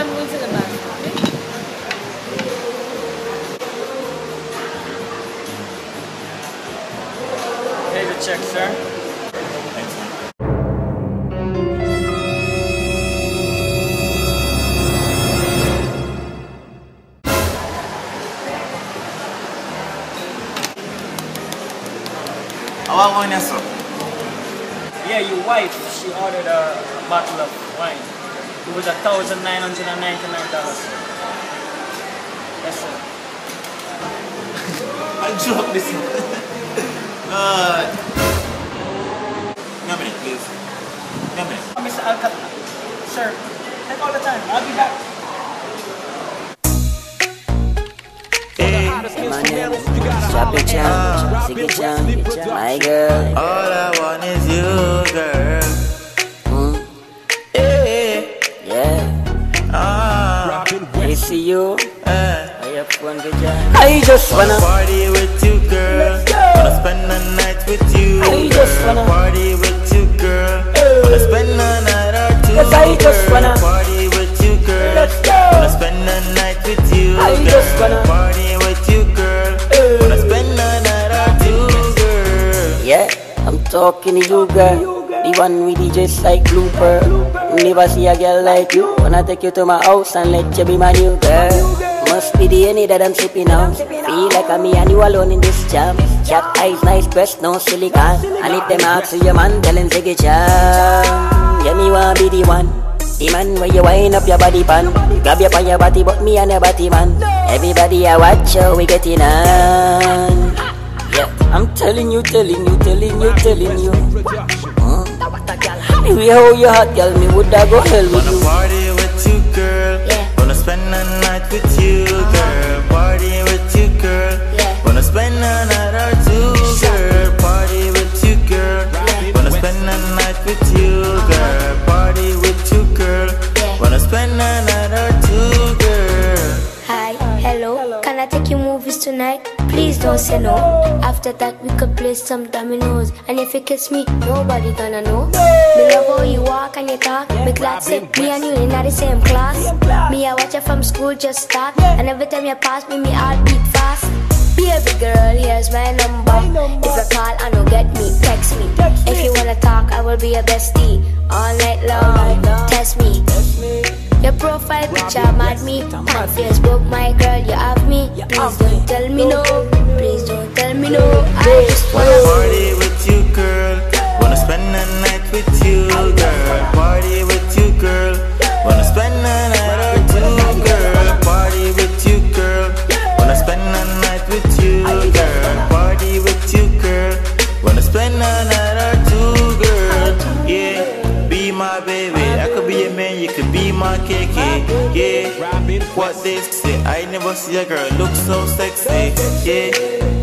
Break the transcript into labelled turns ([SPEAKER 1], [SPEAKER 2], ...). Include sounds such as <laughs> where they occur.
[SPEAKER 1] I'm going to the bathroom. Okay?
[SPEAKER 2] Here's the check, sir.
[SPEAKER 3] Thanks, man. Awa ko.
[SPEAKER 2] Yeah, your wife, she ordered a, a bottle of wine. It was a thousand nine hundred and ninety-nine dollars. Yes, sir. <laughs>
[SPEAKER 3] I'll drop this. <laughs> uh, give a minute, please. Give a minute.
[SPEAKER 2] Oh, Mr. Alcat, sir, take all the time. I'll be back.
[SPEAKER 4] Hey, My name is Chappy Chan, Ziggy Chang, my girl.
[SPEAKER 3] All I
[SPEAKER 4] see you.
[SPEAKER 3] eh.
[SPEAKER 4] I have fun with ya. I just
[SPEAKER 3] Wanna
[SPEAKER 4] wanna,
[SPEAKER 3] party with you, girl. Wanna spend the night with you,
[SPEAKER 4] I just wanna-
[SPEAKER 3] Party with you, girl. Wanna spend the night or two,
[SPEAKER 4] Yes, I just
[SPEAKER 3] girl.
[SPEAKER 4] wanna-
[SPEAKER 3] Party with you, girl.
[SPEAKER 4] Let's go.
[SPEAKER 3] Wanna spend the night with you,
[SPEAKER 4] I
[SPEAKER 3] girl.
[SPEAKER 4] just wanna-
[SPEAKER 3] Party with you, girl. Wanna spend the night or two, girl.
[SPEAKER 4] yeah, I'm talking to you, girl. The one with the just like blooper. Never see a girl like you. Wanna take you to my house and let you be my new girl. Must be the any that I'm sipping on. Feel like I'm me and you alone in this jam. Cat eyes, nice breast, no silicone. And if them ask you, your man, tell him Ziggy Chang. Yeah, me wanna be the one. The man where you wind up your body pan Grab you on your body but me and your body man Everybody I watch how we getting on Yeah, I'm telling you, telling you, telling you, telling you mm. The way how you hot girl, me woulda go hell with
[SPEAKER 3] Wanna
[SPEAKER 4] you
[SPEAKER 3] party with you, girl. Yeah. Wanna spend the night with you, girl. Party with you, girl. Yeah. Wanna spend the night or two, girl. Party with you, girl. Wanna spend the night with you, girl. Party
[SPEAKER 5] Can I take you movies tonight? Please don't say no. After that, we could play some dominoes. And if you kiss me, nobody gonna know. Me love how you walk and you talk. Me glad say me and you in the same class. Me I watch you from school just start. And every time you pass me, me heart beat fast. Baby girl, here's my number. If you call, I know get me, text me. If you wanna talk, I will be your bestie all night long. Test me. Your profile picture mad me. On Facebook, my girl, you have me. Please don't tell me no. Please don't tell me no. I just
[SPEAKER 3] Wanna party be a man, you could be my KK. Yeah, what they say. I never see a girl look so sexy. Yeah,